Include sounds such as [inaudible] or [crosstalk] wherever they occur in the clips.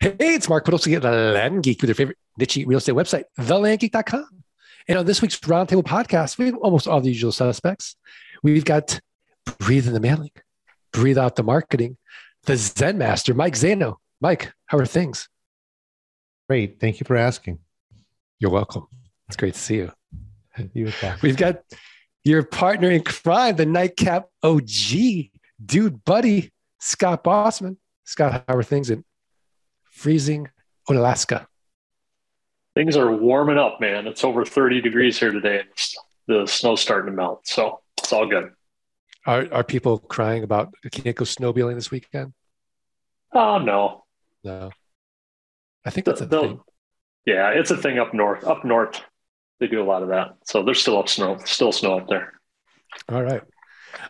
Hey, it's Mark Podolsky at the Land Geek with your favorite niche real estate website, thelandgeek.com. And on this week's Roundtable podcast, we have almost all the usual suspects. We've got Breathe in the Mailing, Breathe Out the Marketing, the Zen Master, Mike Zaino. Mike, how are things? Great. Thank you for asking. You're welcome. It's great to see you. [laughs] You We've got your partner in crime, the Nightcap OG, dude, buddy, Scott Bossman. Scott, how are things in freezing Alaska? Things are warming up, man. It's over 30 degrees here today. And the snow's starting to melt. So it's all good. Are, are people crying about can't go snowmobiling this weekend? Oh, no. No. I think that's a They'll- thing. Yeah, it's a thing up north. Up north, they do a lot of that. So there's still up snow, still snow up there. All right.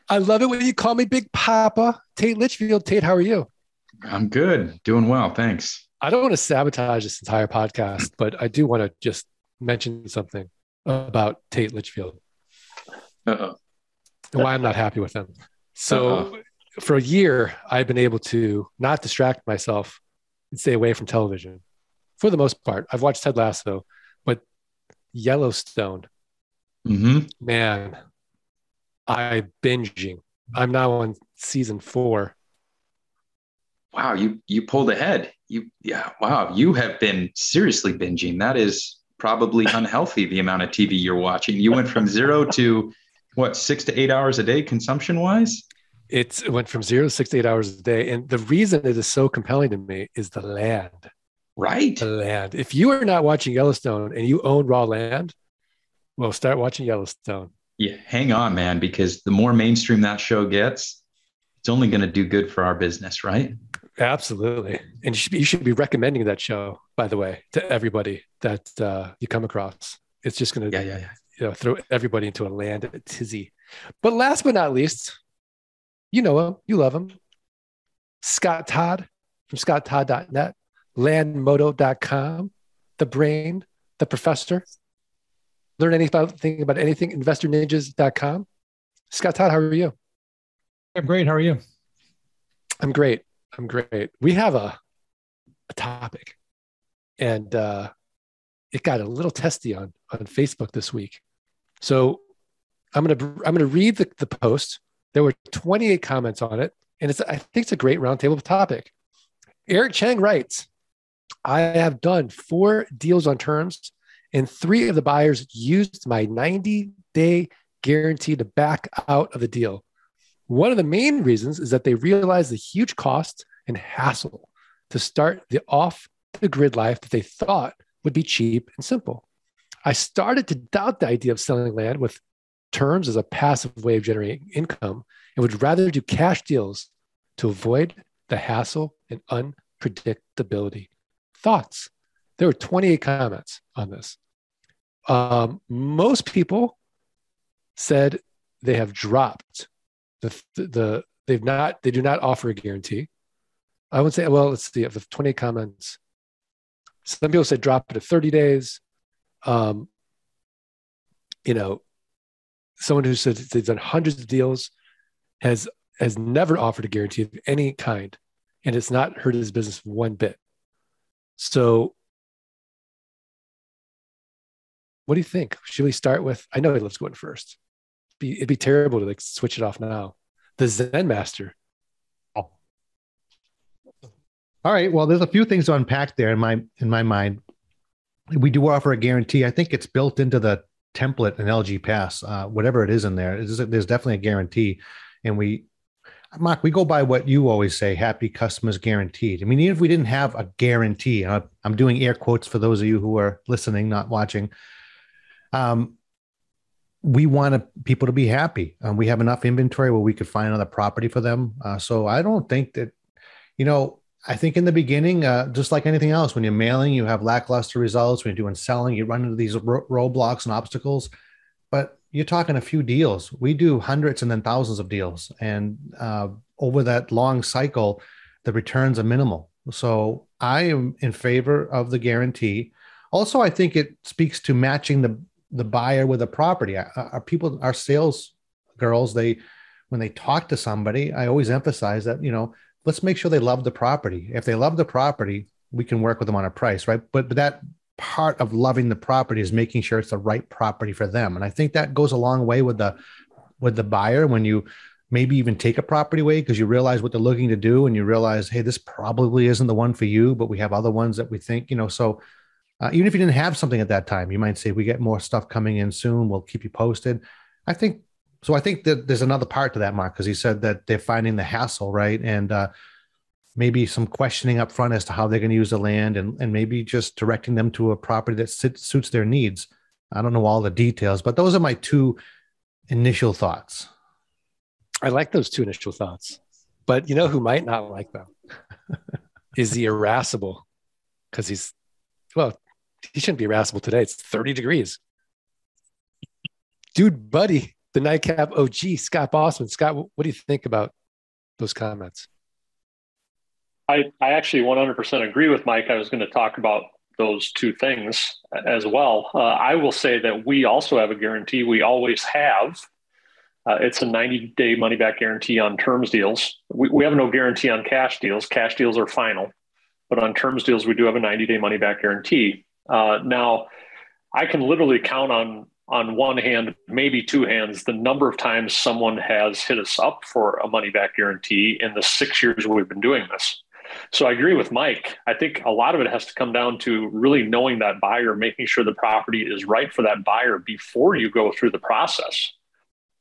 I love it when you call me Big Papa. Tate Litchfield. Tate, how are you? I'm good, doing well, thanks. I don't want to sabotage this entire podcast, but I do want to just mention something about Tate Litchfield Uh-oh. and why I'm not happy with him. So, Uh-oh. for a year, I've been able to not distract myself and stay away from television for the most part. I've watched Ted Lasso, but Yellowstone, hmm man, I binging. I'm now on season four. Wow, you you pulled ahead. You yeah, wow, you have been seriously binging. That is probably [laughs] unhealthy. The amount of TV you're watching. You went from zero to what six to eight hours a day consumption wise. It's, it went from zero to six to eight hours a day. And the reason it is so compelling to me is the land. Right. The land. If you are not watching Yellowstone and you own raw land, well, start watching Yellowstone. Yeah, hang on, man, because the more mainstream that show gets, it's only going to do good for our business, right? Absolutely. And you should, be, you should be recommending that show, by the way, to everybody that uh, you come across. It's just going to Yeah, yeah, yeah. you know, throw everybody into a land of tizzy. But last but not least, you know him, you love him. Scott Todd from scotttodd.net, landmodo.com, the brain, the professor. Learn anything about anything, investorninjas.com. Scott Todd, how are you? I'm great. How are you? I'm great. I'm great. We have a, a topic, and uh, it got a little testy on on Facebook this week. So I'm gonna I'm gonna read the, the post. There were 28 comments on it, and it's I think it's a great roundtable topic. Eric Chang writes, "I have done four deals on terms, and three of the buyers used my 90 day guarantee to back out of the deal." One of the main reasons is that they realize the huge cost and hassle to start the off the grid life that they thought would be cheap and simple. I started to doubt the idea of selling land with terms as a passive way of generating income and would rather do cash deals to avoid the hassle and unpredictability. Thoughts? There were 28 comments on this. Um, most people said they have dropped the, the they've not they do not offer a guarantee. I would say, well, let's see, the 28 comments, some people said drop it to 30 days. Um, you know, someone who said they've done hundreds of deals has has never offered a guarantee of any kind, and it's not hurt his business one bit. So, what do you think? Should we start with? I know he loves going first be it'd be terrible to like switch it off now. The Zen Master. All right. Well, there's a few things to unpack there in my in my mind. We do offer a guarantee. I think it's built into the template in LG Pass, uh, whatever it is in there. There's, there's definitely a guarantee, and we, Mark, we go by what you always say: happy customers guaranteed. I mean, even if we didn't have a guarantee, I'm doing air quotes for those of you who are listening, not watching. Um, we want people to be happy. Um, we have enough inventory where we could find another property for them. Uh, so I don't think that, you know, I think in the beginning, uh, just like anything else, when you're mailing, you have lackluster results. When you're doing selling, you run into these ro- roadblocks and obstacles. But you're talking a few deals. We do hundreds and then thousands of deals, and uh, over that long cycle, the returns are minimal. So I am in favor of the guarantee. Also, I think it speaks to matching the the buyer with a property. Our, people, our sales girls, they when they talk to somebody, I always emphasize that you know let's make sure they love the property. If they love the property, we can work with them on a price, right? But but that part of loving the property is making sure it's the right property for them. And I think that goes a long way with the with the buyer when you maybe even take a property away because you realize what they're looking to do and you realize, hey, this probably isn't the one for you, but we have other ones that we think, you know, so uh, even if you didn't have something at that time, you might say, we get more stuff coming in soon. We'll keep you posted. I think so. I think that there's another part to that, Mark, because he said that they're finding the hassle, right? And uh, maybe some questioning up front as to how they're going to use the land and, and maybe just directing them to a property that sits, suits their needs. I don't know all the details, but those are my two initial thoughts. I like those two initial thoughts, but you know who might not like them [laughs] is the irascible because he's, well, he shouldn't be irascible today. It's 30 degrees. Dude, buddy, the nightcap OG, Scott Bossman. Scott, what do you think about those comments? I, I actually 100% agree with Mike. I was going to talk about those two things as well. Uh, I will say that we also have a guarantee. We always have. Uh, it's a 90 day money back guarantee on terms deals. We, we have no guarantee on cash deals. Cash deals are final. But on terms deals, we do have a 90 day money back guarantee. Uh, now, I can literally count on on one hand, maybe two hands, the number of times someone has hit us up for a money back guarantee in the six years we've been doing this. So I agree with Mike. I think a lot of it has to come down to really knowing that buyer, making sure the property is right for that buyer before you go through the process.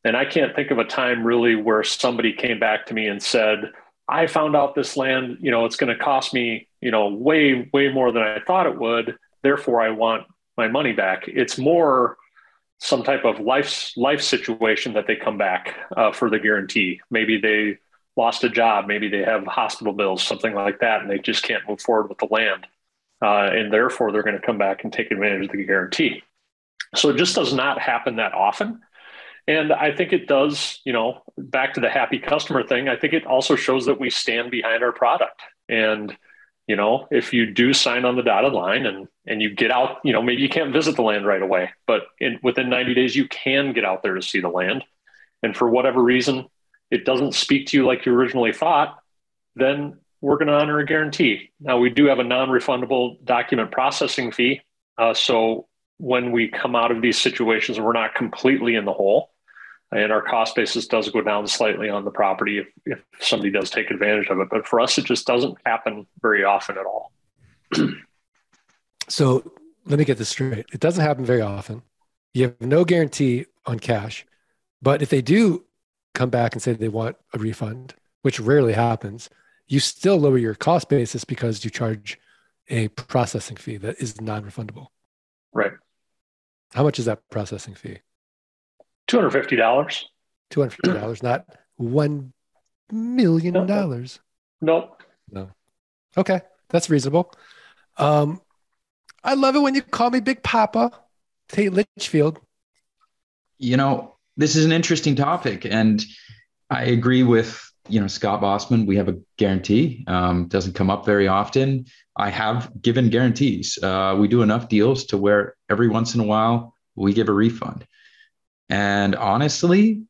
And I can't think of a time really where somebody came back to me and said, I found out this land, you know, it's going to cost me, you know, way, way more than I thought it would. Therefore, I want my money back. It's more some type of life life situation that they come back uh, for the guarantee. Maybe they lost a job, maybe they have hospital bills, something like that, and they just can't move forward with the land. Uh, and therefore, they're going to come back and take advantage of the guarantee. So it just does not happen that often. And I think it does, you know, back to the happy customer thing, I think it also shows that we stand behind our product. And, you know, if you do sign on the dotted line and and you get out, you know, maybe you can't visit the land right away, but in, within 90 days, you can get out there to see the land. And for whatever reason, it doesn't speak to you like you originally thought, then we're going to honor a guarantee. Now, we do have a non refundable document processing fee. Uh, so when we come out of these situations, we're not completely in the hole. And our cost basis does go down slightly on the property if, if somebody does take advantage of it. But for us, it just doesn't happen very often at all. so let me get this straight. It doesn't happen very often. You have no guarantee on cash. But if they do come back and say they want a refund, which rarely happens, you still lower your cost basis because you charge a processing fee that is non-refundable. Right. How much is that processing fee? Two hundred fifty dollars. Two hundred fifty dollars, not one million dollars. No. No. Okay, that's reasonable. Um, I love it when you call me Big Papa, Tate Litchfield. You know, this is an interesting topic, and I agree with you know Scott Bossman. We have a guarantee. Um, doesn't come up very often. I have given guarantees. Uh, we do enough deals to where every once in a while we give a refund, and honestly,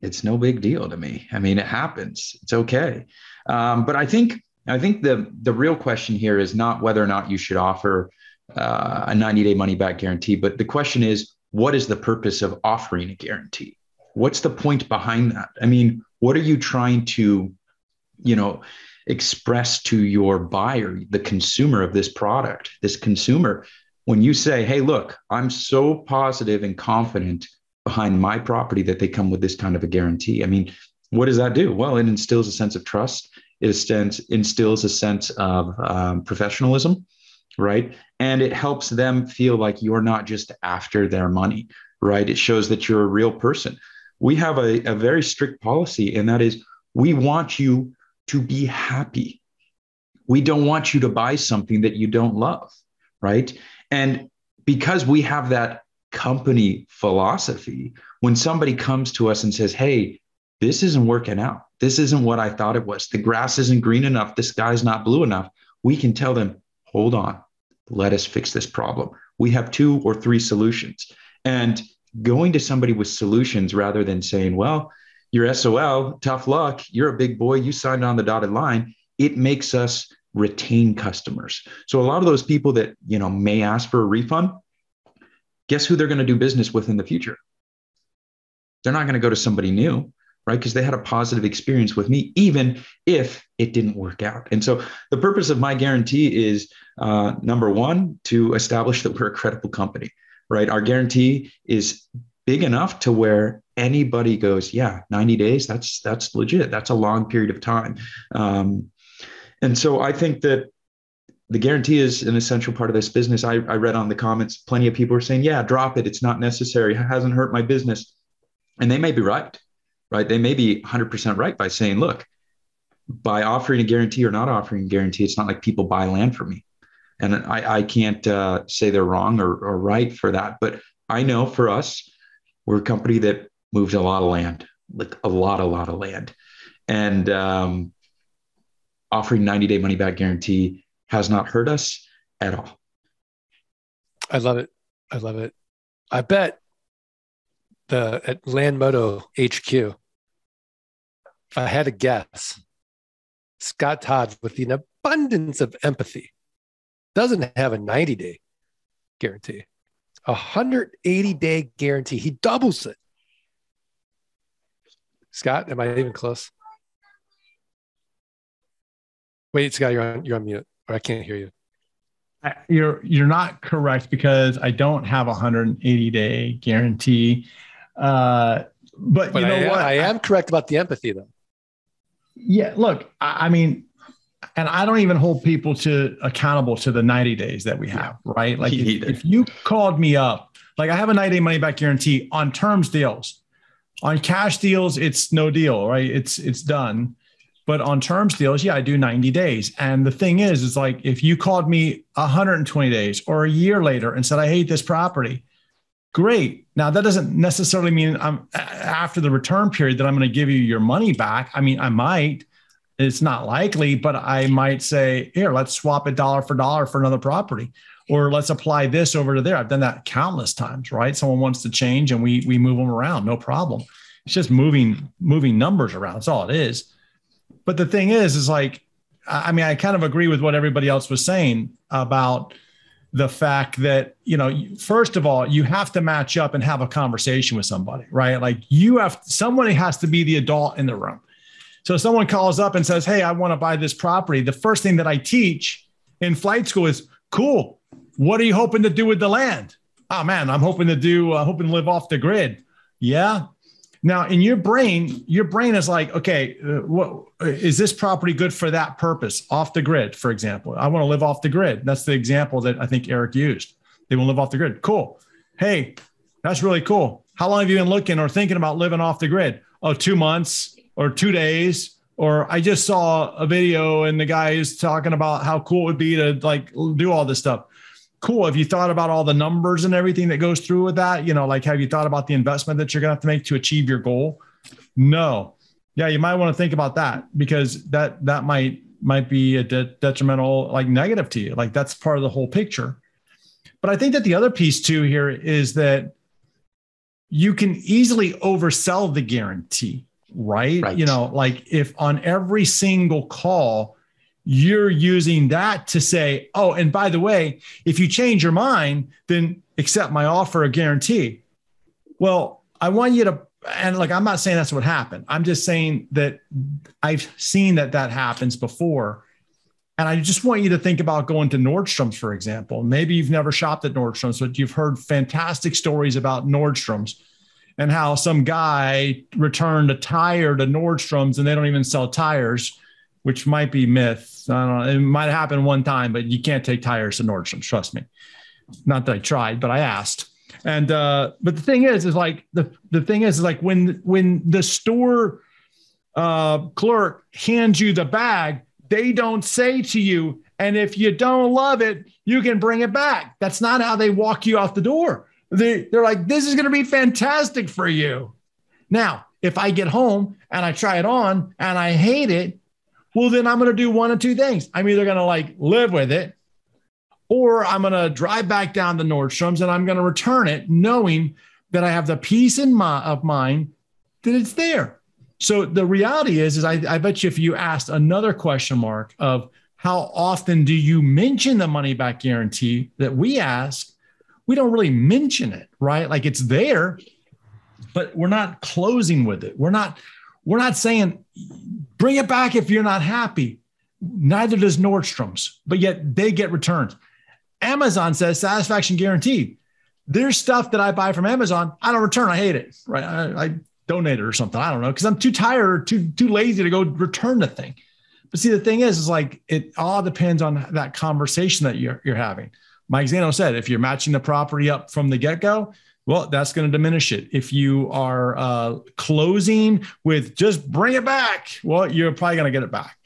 it's no big deal to me. I mean, it happens. It's okay. Um, but I think I think the the real question here is not whether or not you should offer uh, a 90 day money back guarantee, but the question is what is the purpose of offering a guarantee? What's the point behind that? I mean, what are you trying to, you know, express to your buyer, the consumer of this product, this consumer, when you say, hey, look, I'm so positive and confident behind my property that they come with this kind of a guarantee. I mean, what does that do? Well, it instills a sense of trust. It instills a sense of um, professionalism right? And it helps them feel like you're not just after their money, right? It shows that you're a real person. We have a, a very strict policy, and that is we want you to be happy. We don't want you to buy something that you don't love, right? And because we have that company philosophy, when somebody comes to us and says, Hey, this isn't working out. This isn't what I thought it was. The grass isn't green enough. The sky's not blue enough. We can tell them, hold on, let us fix this problem. We have two or three solutions. And going to somebody with solutions rather than saying, well, you're SOL, tough luck, you're a big boy, you signed on the dotted line, it makes us retain customers. So a lot of those people that, you know, may ask for a refund, guess who they're going to do business with in the future? They're not going to go to somebody new, right? Because they had a positive experience with me, even if it didn't work out. And so the purpose of my guarantee is uh, number one, to establish that we're a credible company, right? Our guarantee is big enough to where anybody goes, yeah, 90 days, that's that's legit. That's a long period of time. Um, and so I think that the guarantee is an essential part of this business. I, I read on the comments, plenty of people are saying, yeah, drop it. It's not necessary. It hasn't hurt my business. And they may be right, right? They may be 100% right by saying, look, by offering a guarantee or not offering a guarantee, it's not like people buy land from me. And I, I can't uh, say they're wrong or, or right for that. But I know for us, we're a company that moves a lot of land, like a lot, a lot of land. And um, offering 90 day money back guarantee has not hurt us at all. I love it. I love it. I bet the at Landmodo HQ, I had a guess, Scott Todd, with an abundance of empathy, doesn't have a 90 day guarantee, a 180 day guarantee. He doubles it. Scott, am I even close? Wait, Scott, you're on you're on mute, or I can't hear you. You're you're not correct because I don't have a 180 day guarantee. Uh, but, but you know I, what? I am correct about the empathy, though. Yeah, look, I, I mean, and I don't even hold people to accountable to the 90 days that we have, yeah. right? Like if, if, you called me up, like I have a 90 day money back guarantee on terms deals. On cash deals, it's no deal, right? It's it's done. But on terms deals, yeah, I do 90 days. And the thing is, is like if you called me 120 days or a year later and said, I hate this property, great. Now that doesn't necessarily mean I'm after the return period that I'm going to give you your money back. I mean, I might. It's not likely, but I might say, here, let's swap it dollar for dollar for another property. Or let's apply this over to there. I've done that countless times, right? Someone wants to change and we we move them around, no problem. It's just moving moving numbers around. That's all it is. But the thing is, is like, I mean, I kind of agree with what everybody else was saying about the fact that, you know, first of all, you have to match up and have a conversation with somebody, right? Like you have, somebody has to be the adult in the room. So someone calls up and says, Hey, I want to buy this property. The first thing that I teach in flight school is cool. What are you hoping to do with the land? Oh man, I'm hoping to do, uh, hoping to live off the grid. Yeah. Now, in your brain, your brain is like, okay, uh, what is this property good for that purpose? Off the grid, for example. I want to live off the grid. That's the example that I think Eric used. They want to live off the grid. Cool. Hey, that's really cool. How long have you been looking or thinking about living off the grid? Oh, two months or two days. Or I just saw a video and the guy is talking about how cool it would be to like do all this stuff cool. Have you thought about all the numbers and everything that goes through with that? You know, like have you thought about the investment that you're going to have to make to achieve your goal? No. Yeah, you might want to think about that because that that might might be a de- detrimental, like negative to you. Like that's part of the whole picture. But I think that the other piece too here is that you can easily oversell the guarantee, right? right? You know, like if on every single call you're using that to say, oh, and by the way, if you change your mind, then accept my offer or guarantee. Well, I want you to, and like, I'm not saying that's what happened. I'm just saying that I've seen that that happens before. And I just want you to think about going to Nordstrom's, for example. Maybe you've never shopped at Nordstrom's, but you've heard fantastic stories about Nordstrom's and how some guy returned a tire to Nordstrom's and they don't even sell tires which might be myth. I don't know. It might happen one time, but you can't take tires to Nordstrom. Trust me. Not that I tried, but I asked. And uh, but the thing is, is like the the thing is, is like when when the store uh, clerk hands you the bag, they don't say to you, and if you don't love it, you can bring it back. That's not how they walk you out the door. They, they're like, this is going to be fantastic for you. Now, if I get home and I try it on and I hate it, well, then I'm going to do one of two things. I'm either going to like live with it or I'm going to drive back down to Nordstrom's and I'm going to return it knowing that I have the peace in my, of mind that it's there. So the reality is, is I, I bet you if you asked another question mark of how often do you mention the money back guarantee that we ask? We don't really mention it, right? Like it's there, but we're not closing with it. We're not we're not saying bring it back if you're not happy. Neither does Nordstrom's, but yet they get returns. Amazon says satisfaction guaranteed. There's stuff that I buy from Amazon. I don't return. I hate it. Right. I, I donate it or something. I don't know. Cause I'm too tired or too, too lazy to go return the thing. But see, the thing is, is like it all depends on that conversation that you're, you're having. Mike Zaino said, if you're matching the property up from the get go, well, that's going to diminish it. If you are uh, closing with just bring it back, well, you're probably going to get it back.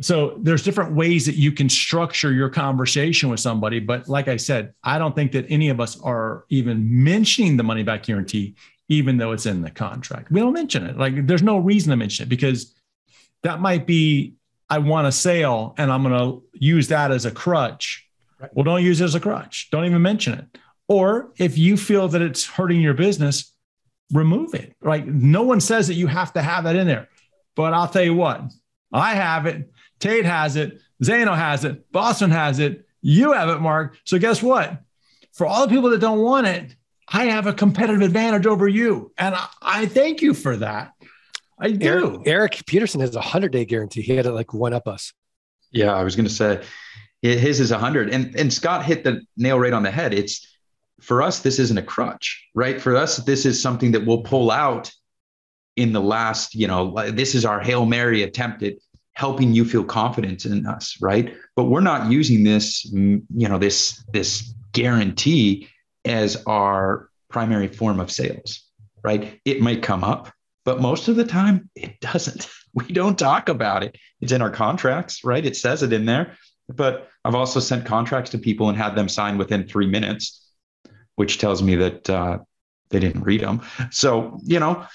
So there's different ways that you can structure your conversation with somebody. But like I said, I don't think that any of us are even mentioning the money back guarantee, even though it's in the contract. We don't mention it. Like there's no reason to mention it because that might be I want a sale and I'm going to use that as a crutch. Right. Well, don't use it as a crutch. Don't even mention it. Or if you feel that it's hurting your business, remove it. Like no one says that you have to have that in there. But I'll tell you what, I have it. Tate has it. Zaino has it. Bossman has it. You have it, Mark. So guess what? For all the people that don't want it, I have a competitive advantage over you. And I, I thank you for that. I do. Eric, Eric Peterson has a 100 day guarantee. He had to like one up us. Yeah, I was going to say his is 100. And, and Scott hit the nail right on the head. It's for us, this isn't a crutch, right? For us, this is something that we'll pull out in the last, you know, this is our Hail Mary attempt at helping you feel confidence in us, right? But we're not using this, you know, this this guarantee as our primary form of sales, right? It might come up, but most of the time it doesn't. [laughs] We don't talk about it. It's in our contracts, right? It says it in there. But I've also sent contracts to people and had them sign within three minutes, which tells me that uh, they didn't read them. So, you know,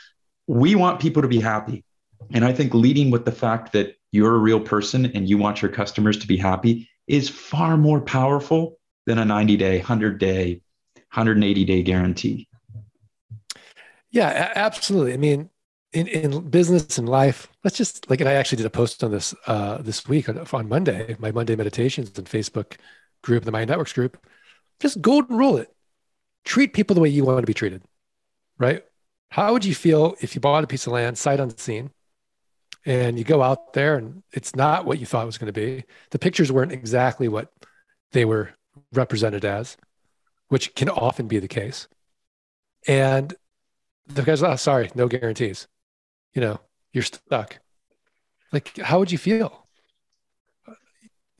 we want people to be happy. And I think leading with the fact that you're a real person and you want your customers to be happy is far more powerful than a 90 day, 100 day, 180 day guarantee. Yeah, absolutely. I mean, in, in business and life, let's just like, and I actually did a post on this uh, this week on, on Monday, my Monday meditations and Facebook group, the Mighty Networks group. Just golden rule it. Treat people the way you want to be treated, right? How would you feel if you bought a piece of land sight unseen and you go out there and it's not what you thought it was going to be. The pictures weren't exactly what they were represented as, which can often be the case. And the guy's, oh, sorry, no guarantees. You know, you're stuck. Like, how would you feel?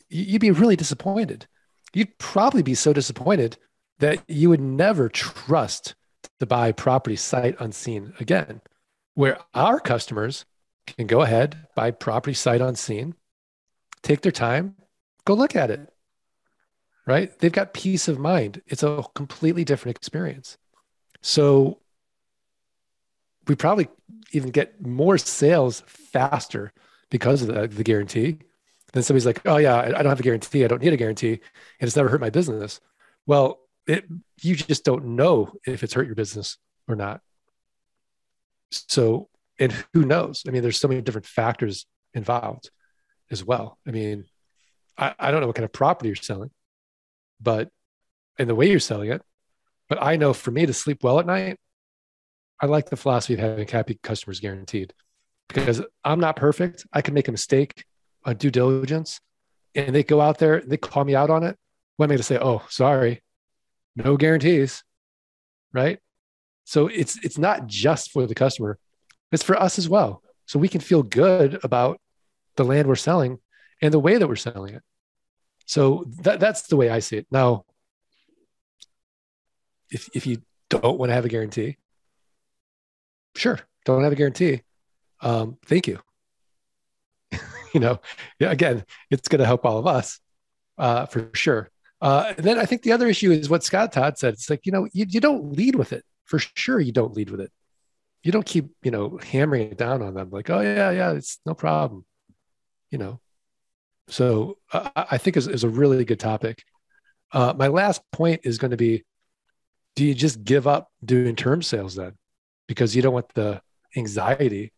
You'd be really disappointed. You'd probably be so disappointed that you would never trust to buy property sight unseen again. Where our customers can go ahead, buy property sight unseen, take their time, go look at it. Right? They've got peace of mind. It's a completely different experience. So we probably even get more sales faster because of the, the guarantee. Then somebody's like, "Oh yeah, I don't have a guarantee. I don't need a guarantee, and it's never hurt my business." Well, it, you just don't know if it's hurt your business or not. So and who knows? I mean, there's so many different factors involved as well. I mean, I, I don't know what kind of property you're selling, but and the way you're selling it. But I know for me to sleep well at night, I like the philosophy of having happy customers guaranteed because I'm not perfect. I can make a mistake on due diligence and they go out there, they call me out on it. What am I going to say? Oh, sorry, no guarantees, right? So it's it's not just for the customer, it's for us as well. So we can feel good about the land we're selling and the way that we're selling it. So that, that's the way I see it. Now, if, if you don't want to have a guarantee, sure, don't have a guarantee. Um, thank you. [laughs] you know, again, it's going to help all of us uh, for sure. Uh, and then I think the other issue is what Scott Todd said. It's like, you know, you, you don't lead with it. For sure, you don't lead with it. You don't keep you know hammering it down on them like oh yeah yeah it's no problem you know. So uh, i think is, a really good topic. Uh, my last point is going to be do you just give up doing term sales then? Because you don't want the anxiety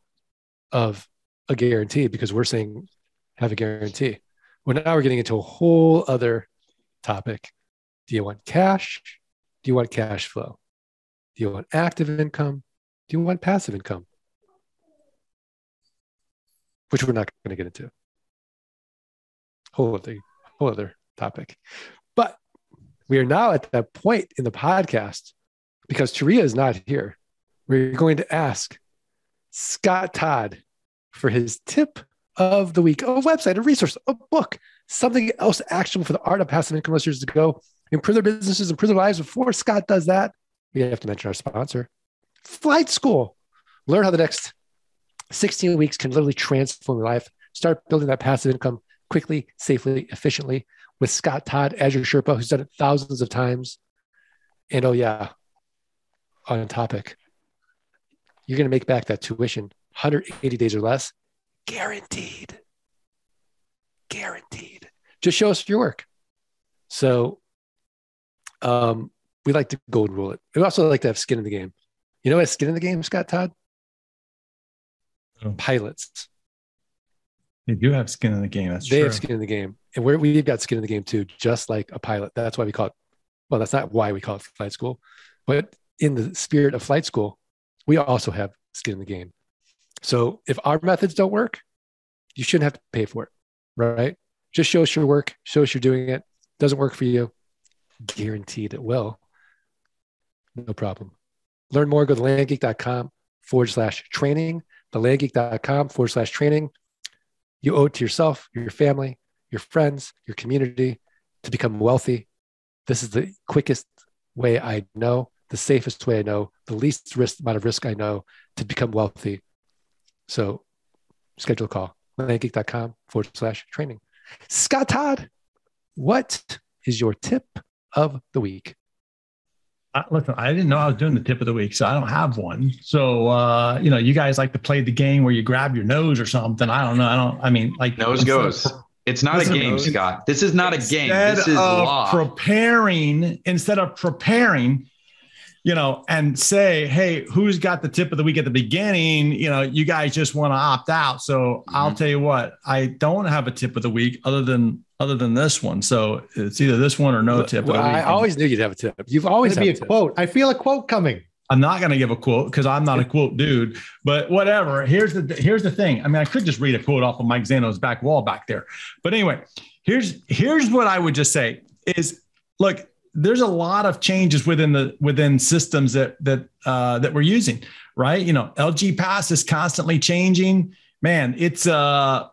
of a guarantee because we're saying have a guarantee. Well, now we're getting into a whole other topic. Do you want cash? Do you want cash flow? Do you want active income? Do you want passive income? Which we're not going to get into. Whole other, whole other topic. But we are now at that point in the podcast because Taria is not here. We're going to ask Scott Todd for his tip of the week, a website, a resource, a book, something else actionable for the art of passive income listeners to go improve their businesses, improve their lives. Before Scott does that, we have to mention our sponsor, Flight School. Learn how the next 16 weeks can literally transform your life. Start building that passive income quickly, safely, efficiently with Scott Todd as your Sherpa, who's done it thousands of times. And oh, yeah, on topic, you're going to make back that tuition 180 days or less, guaranteed. Guaranteed. Just show us your work. So um, we like to gold rule it. We also like to have skin in the game. You know what skin in the game, Scott Todd? Oh. Pilots. They do have skin in the game. That's they true. have skin in the game, and we're, we've got skin in the game too, just like a pilot. That's why we call it. Well, that's not why we call it flight school, but in the spirit of flight school, we also have skin in the game. So if our methods don't work, you shouldn't have to pay for it, right? Just show us your work, show us you're doing it. Doesn't work for you, guaranteed it will. No problem. Learn more, go to landgeek.com forward slash training, the landgeek.com forward slash training. You owe it to yourself, your family, your friends, your community to become wealthy. This is the quickest way I know, the safest way I know, the least risk amount of risk I know to become wealthy. So schedule a call, landgeek.com forward slash training. Scott Todd, what is your tip of the week? Uh, listen, I didn't know I was doing the tip of the week, so I don't have one. So, uh, you know, you guys like to play the game where you grab your nose or something. I don't know. I don't. I mean, like nose goes. It's not a game, Scott. This is not a game. This is law. Preparing instead of preparing, you know, and say, hey, who's got the tip of the week at the beginning? You know, you guys just want to opt out. So mm-hmm. I'll tell you what, I don't have a tip of the week other than other than this one. So it's either this one or no tip. Well, I always knew you'd have a tip. You've always be a, a quote. I feel a quote coming. I'm not going to give a quote because I'm not a quote dude. But whatever. Here's the here's the thing. I mean, I could just read a quote off of Mike Zaino's back wall back there. But anyway, here's here's what I would just say is look there's a lot of changes within the within systems that that uh, that we're using, right? You know, LG Pass is constantly changing. Man, it's uh,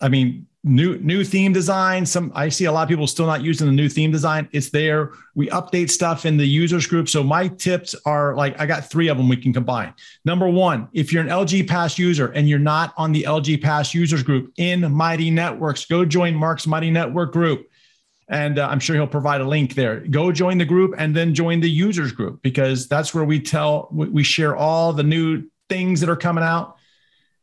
I mean, new new theme design. Some I see a lot of people still not using the new theme design. It's there. We update stuff in the users group. So my tips are like I got three of them we can combine. Number one, if you're an LG Pass user and you're not on the LG Pass users group in Mighty Networks, go join Mark's Mighty Network group and uh, I'm sure he'll provide a link there. Go join the group and then join the users group because that's where we tell we share all the new things that are coming out.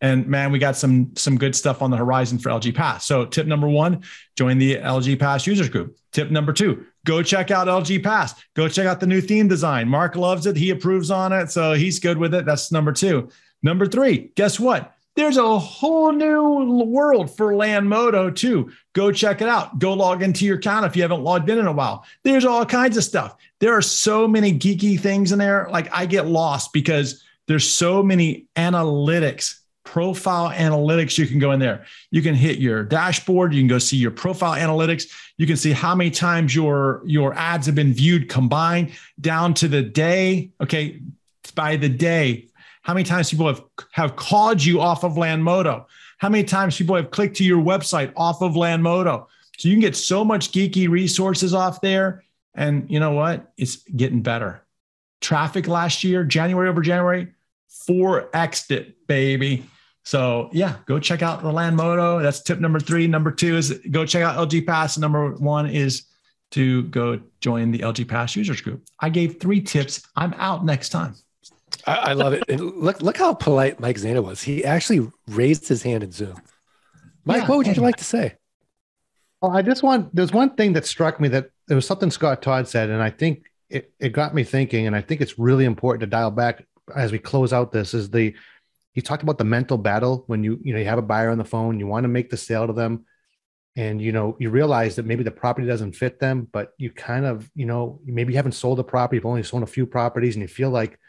And man, we got some some good stuff on the horizon for LG Pass. So tip number one, join the LG Pass users group. Tip number two, go check out LG Pass. Go check out the new theme design. Mark loves it. He approves on it. So he's good with it. That's number two. Number three, guess what? There's a whole new world for Landmodo too. Go check it out. Go log into your account if you haven't logged in in a while. There's all kinds of stuff. There are so many geeky things in there. Like I get lost because there's so many analytics, profile analytics you can go in there. You can hit your dashboard, you can go see your profile analytics, you can see how many times your your ads have been viewed combined down to the day, okay, by the day, how many times people have, have called you off of Landmodo? How many times people have clicked to your website off of Landmodo? So you can get so much geeky resources off there. And you know what? It's getting better. Traffic last year, January over January, 4x it, baby. So yeah, go check out the Landmodo. That's tip number three. Number two is go check out LG Pass. Number one is to go join the LG Pass users group. I gave three tips. I'm out next time. I, I love it. And look, look how polite Mike Zaino was. He actually raised his hand in Zoom. Mike, yeah, what would you like to say? Well, I just want there's one thing that struck me that there was something Scott Todd said, and I think it, it got me thinking, and I think it's really important to dial back as we close out this is the he talked about the mental battle when you you know you have a buyer on the phone, you want to make the sale to them. and you know you realize that maybe the property doesn't fit them but you kind of you know maybe you haven't sold a property you've only sold a few properties and you feel like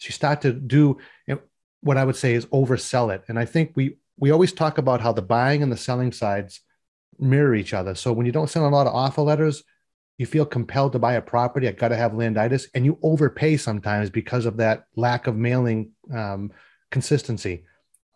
so you start to do what i would say is oversell it. And i think we we always talk about how the buying and the selling sides mirror each other. So when you don't send a lot of offer letters you feel compelled to buy a property. I got to have landitis and you overpay sometimes because of that lack of mailing um, consistency.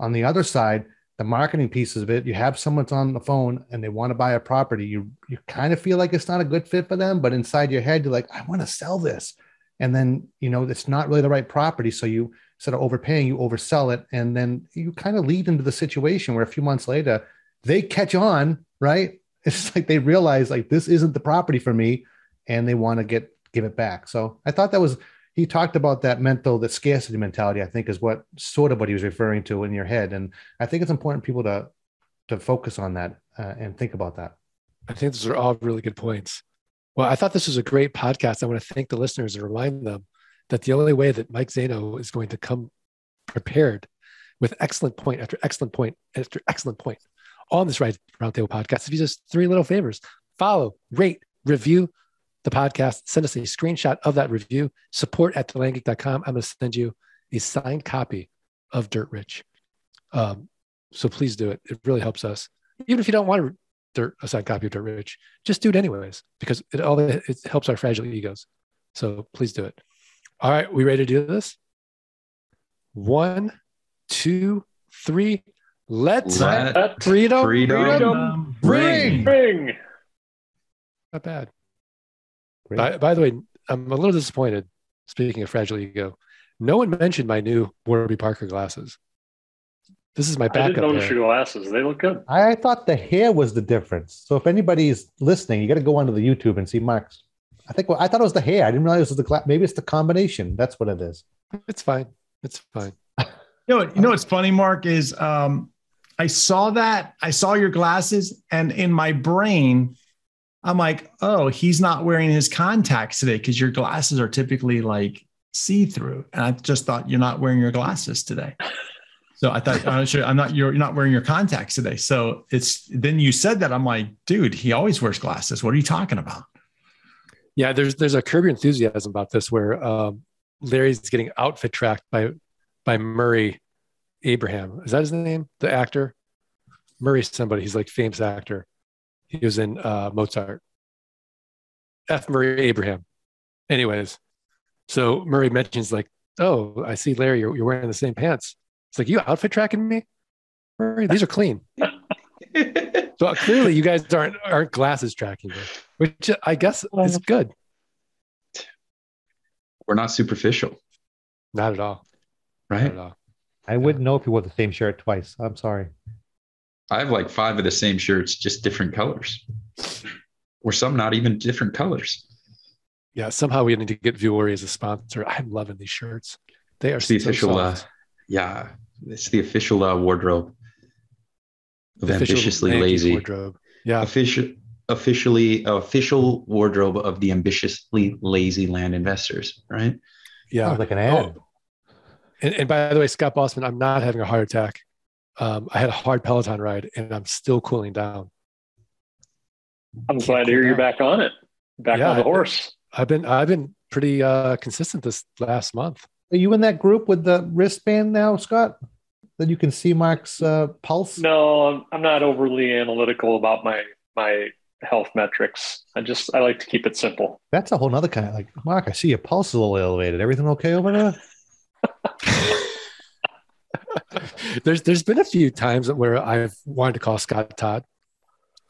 On the other side the marketing pieces of it you have someone's on the phone and they want to buy a property. You you kind of feel like it's not a good fit for them but inside your head you're like i want to sell this and then you know it's not really the right property so you instead of overpaying you oversell it and then you kind of lead into the situation where a few months later they catch on right [laughs] it's like they realize like this isn't the property for me and they want to get give it back so i thought that was he talked about that mental, that scarcity mentality. I think is what sort of what he was referring to in your head, and I think it's important people to to focus on that uh, and think about that. I think those are all really good points. Well, I thought this was a great podcast. I want to thank the listeners and remind them that the only way that Mike Zaino is going to come prepared with excellent point after excellent point after excellent point on this right roundtable podcast if you just three little favors follow rate review the podcast, send us a screenshot of that review, support at thelandgeek.com. I'm going to send you a signed copy of Dirt Rich. Um, so please do it. It really helps us. Even if you don't want a, dirt, a signed copy of Dirt Rich, just do it anyways because it all it helps our fragile egos. So please do it. All right, we ready to do this? One, two, three. Let's Let freedom, freedom, freedom bring. Bring. Not bad. By, by, the way, I'm a little disappointed. Speaking of fragile ego, no one mentioned my new Warby Parker glasses. This is my backup. I didn't notice your glasses. They look good. I thought the hair was the difference. So if anybody's listening, you got to go onto the YouTube and see Mark's. I think well, I thought it was the hair. I didn't realize it was the glass. Maybe it's the combination. That's what it is. It's fine. It's fine. [laughs] you know, you know what's funny, Mark, is um, I saw that I saw your glasses, and in my brain, I'm like, oh, he's not wearing his contacts today because your glasses are typically like see through. And I just thought you're not wearing your glasses today. [laughs] So I thought I'm not sure I'm not you're, you're not wearing your contacts today. So it's then you said that I'm like, dude, he always wears glasses. What are you talking about? Yeah, there's there's a Curb Enthusiasm about this where um, Larry's getting outfit tracked by by Murray Abraham. Is that his name? The actor Murray somebody. He's like famous actor he was in uh, Mozart. F. Murray Abraham. Anyways, so Murray mentions like, "Oh, I see, Larry, you're, you're wearing the same pants." It's like you outfit tracking me, Murray. These are clean. [laughs] so clearly, you guys aren't aren't glasses tracking me, which I guess is good. We're not superficial. Not at all. Right. Not at all. I wouldn't know if you wore the same shirt twice. I'm sorry. I have like five of the same shirts, just different colors, or some not even different colors. Yeah, somehow we need to get Vuori as a sponsor. I'm loving these shirts. They are it's the so official. Uh, yeah, it's the official uh, wardrobe of the ambitiously lazy wardrobe. Yeah, official, officially official wardrobe of the ambitiously lazy land investors. Right. Yeah, Sounds like an ad. Oh. And, and by the way, Scott Bossman, I'm not having a heart attack um, I had a hard Peloton ride and I'm still cooling down. I'm glad to hear down. you're back on it, back yeah, on the horse. I've been I've been pretty uh, consistent this last month. Are you in that group with the wristband now, Scott? That you can see Mark's uh, pulse? No, I'm not overly analytical about my my health metrics. I just I like to keep it simple. That's a whole nother kind of like Mark. I see your pulse is a little elevated. Everything okay over there? [laughs] there's there's been a few times where I've wanted to call Scott Todd,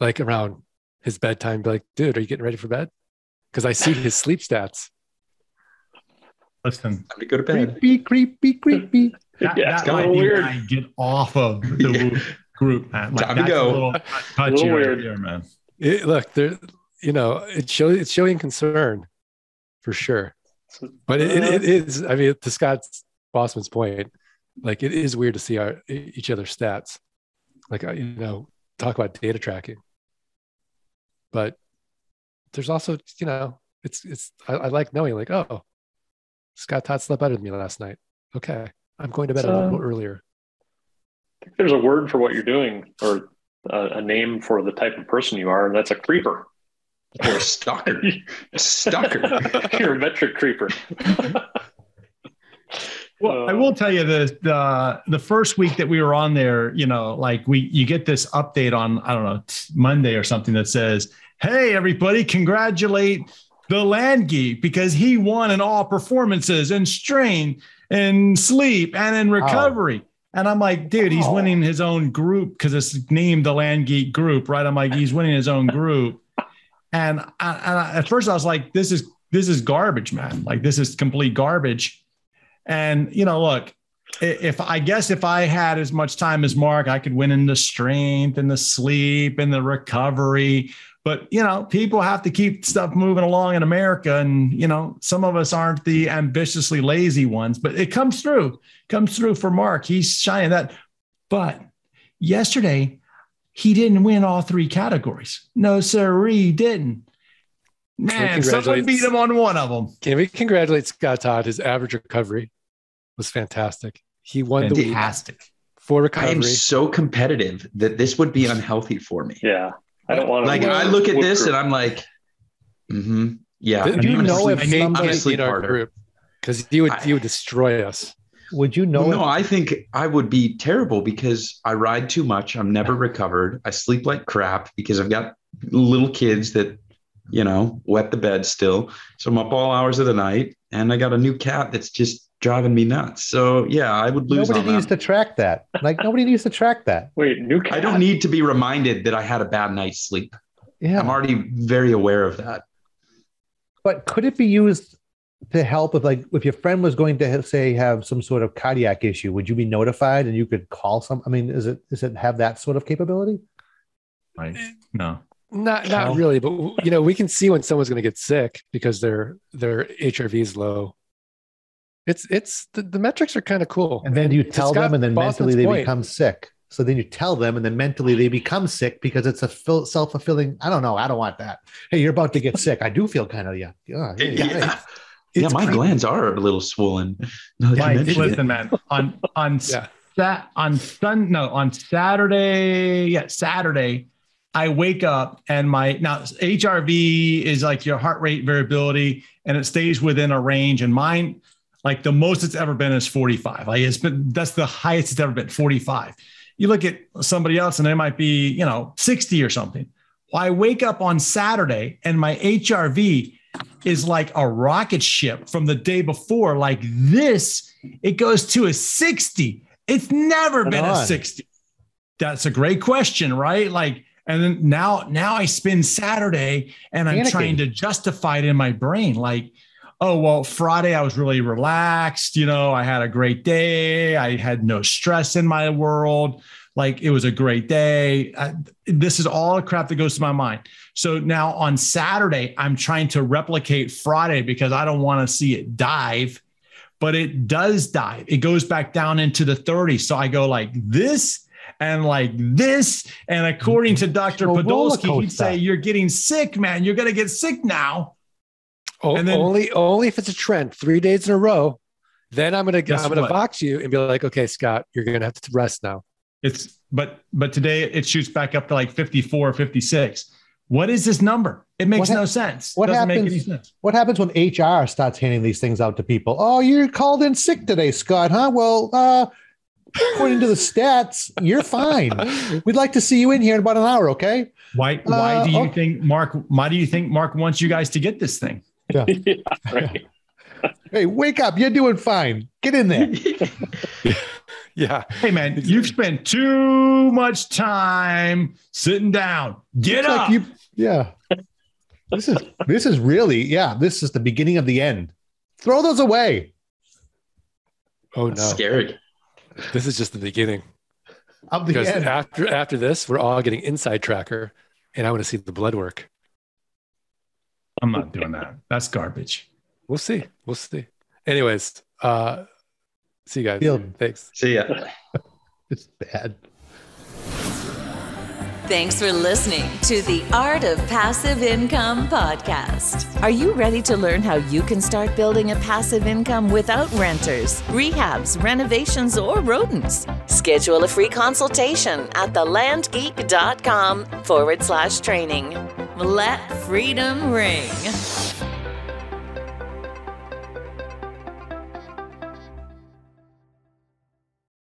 like around his bedtime, be like, dude, are you getting ready for bed? Because I see his sleep stats. Listen, time to go to bed. Creepy, creepy, creepy. That, [laughs] yeah, that might weird. I get off of the [laughs] yeah. group, man. Like, time to go. [laughs] A little, a little weird, here, man. It, look, there, you know, it shows it's showing concern for sure. But it, it, it is. I mean, to Scott's Bossman's point, like it is weird to see our each other's stats like uh, you know talk about data tracking but there's also you know it's it's I, I like knowing like oh scott todd slept better than me last night okay i'm going to bed so, a little earlier I think there's a word for what you're doing or a, a name for the type of person you are, and that's a creeper. Or a stalker. stalker. [laughs] You're a metric creeper. [laughs] Well, I will tell you the the the first week that we were on there, you know, like we you get this update on I don't know Monday or something that says, "Hey, everybody, congratulate the land geek because he won in all performances and strain and sleep and in oh. recovery." Oh. And I'm like, dude, he's oh. winning his own group because it's named the Land Geek Group, right? I'm like, he's winning his own group. And, I, and I, at first, I was like, this is this is garbage, man. Like this is complete garbage. And you know, look, if I guess if I had as much time as Mark, I could win in the strength and the sleep and the recovery. But you know, people have to keep stuff moving along in America, and you know, some of us aren't the ambitiously lazy ones. But it comes through, comes through for Mark. He's shining that. But yesterday, he didn't win all three categories. No, sir, he didn't. Man, someone beat him on one of them. Can we congratulate Scott Todd? His average recovery was fantastic. He won fantastic. the week for recovery. I am so competitive that this would be unhealthy for me. Yeah, I don't want to. Like I look at this and I'm like, mm-hmm, yeah. Do you know if somebody in our group because you would I, you would destroy us? Would you know? Well, no, I think I would be terrible because I ride too much. I'm never recovered. I sleep like crap because I've got little kids that you know, wet the bed still. So I'm up all hours of the night and I got a new cat that's just driving me nuts. So yeah, I would lose. Nobody needs that. to track that. Like nobody needs to track that. [laughs] Wait, new cat. I don't need to be reminded that I had a bad night's sleep. Yeah. I'm already very aware of that. But could it be used to help with like if your friend was going to say have some sort of cardiac issue, would you be notified and you could call some? I mean, is it does it have that sort of capability? Right. Eh, no. Not not really, but you know, we can see when someone's going to get sick because their their HRV is low. It's it's the, the metrics are kind of cool. And then you tell them, and then Boston's mentally they point. become sick. So then you tell them, and then mentally they become sick because it's a self fulfilling. I don't know. I don't want that. Hey, you're about to get sick. I do feel kind of yeah. Yeah, yeah. yeah my glands are a little swollen. [laughs] Like, listen, man. On on [laughs] yeah. that on sun no on Saturday, yeah, Saturday. I wake up and my now HRV is like your heart rate variability and it stays within a range. And mine, like the most it's ever been is 45. Like it's been that's the highest it's ever been, 45. You look at somebody else and they might be, you know, 60 or something. Well, I wake up on Saturday and my HRV is like a rocket ship from the day before. Like this, it goes to a 60. It's never been a 60. That's a great question, right? Like and then now, now I spend Saturday and I'm Panicking. trying to justify it in my brain. Like, oh, well, Friday I was really relaxed. You know, I had a great day. I had no stress in my world. Like it was a great day. I, this is all the crap that goes to my mind. So now on Saturday, I'm trying to replicate Friday because I don't want to see it dive, but it does dive. It goes back down into the 30s. So I go like this and like this. And according mm-hmm. to Dr. Podolsky, he'd say, You're getting sick, man. You're going to get sick now. Oh, and then, only only if it's a trend, three days in a row. Then I'm gonna I'm gonna box you and be like, okay, Scott, you're gonna have to rest now. It's but but today it shoots back up to like 54, 56. What is this number? It makes ha- no sense. What happens? Sense. What happens when HR starts handing these things out to people? Oh, you're called in sick today, Scott, huh? Well, uh, according to the stats, you're fine. We'd like to see you in here in about an hour, okay? Why why uh, do you okay. think Mark why do you think Mark wants you guys to get this thing? Yeah. [laughs] yeah right. [laughs] Hey, wake up. You're doing fine. Get in there. [laughs] yeah. Hey man, you've spent too much time sitting down. Get up. Like you, yeah. This is this is really, yeah, this is the beginning of the end. Throw those away. Oh no. scary. This is just the beginning. Of the because end. after after this, we're all getting InsideTracker, and I want to see the blood work. I'm not doing that. That's garbage. We'll see. We'll see. Anyways, uh see you guys. Field. Thanks. See ya. [laughs] it's bad. Thanks for listening to the Art of Passive Income podcast. Are you ready to learn how you can start building a passive income without renters, rehabs, renovations, or rodents? Schedule a free consultation at thelandgeek.com forward slash training. Let freedom ring.